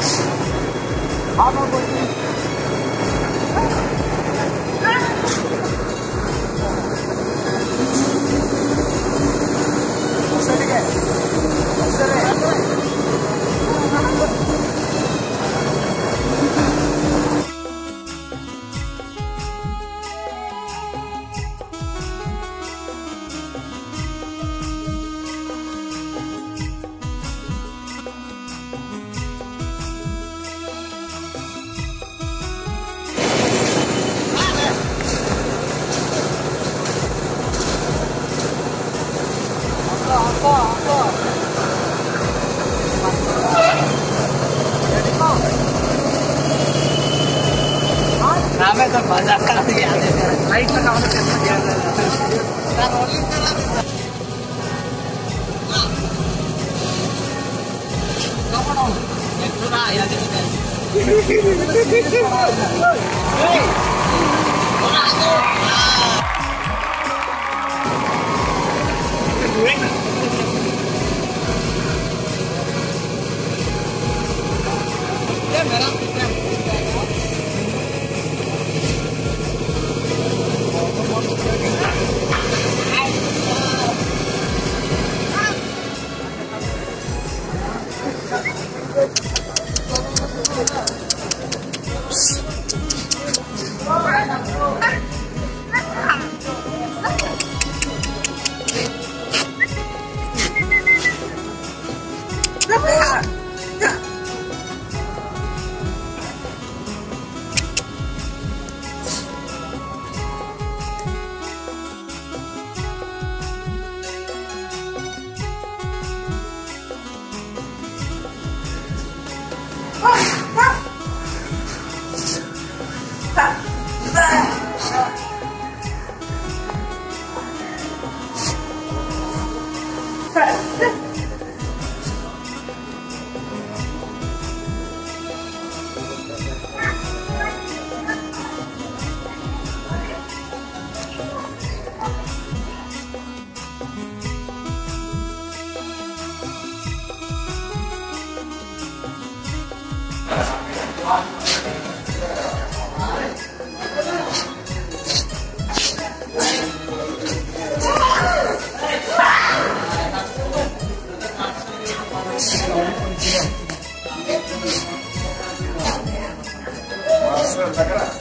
あのバリ啊啊啊啊啊那了 Oops. 在在。だから。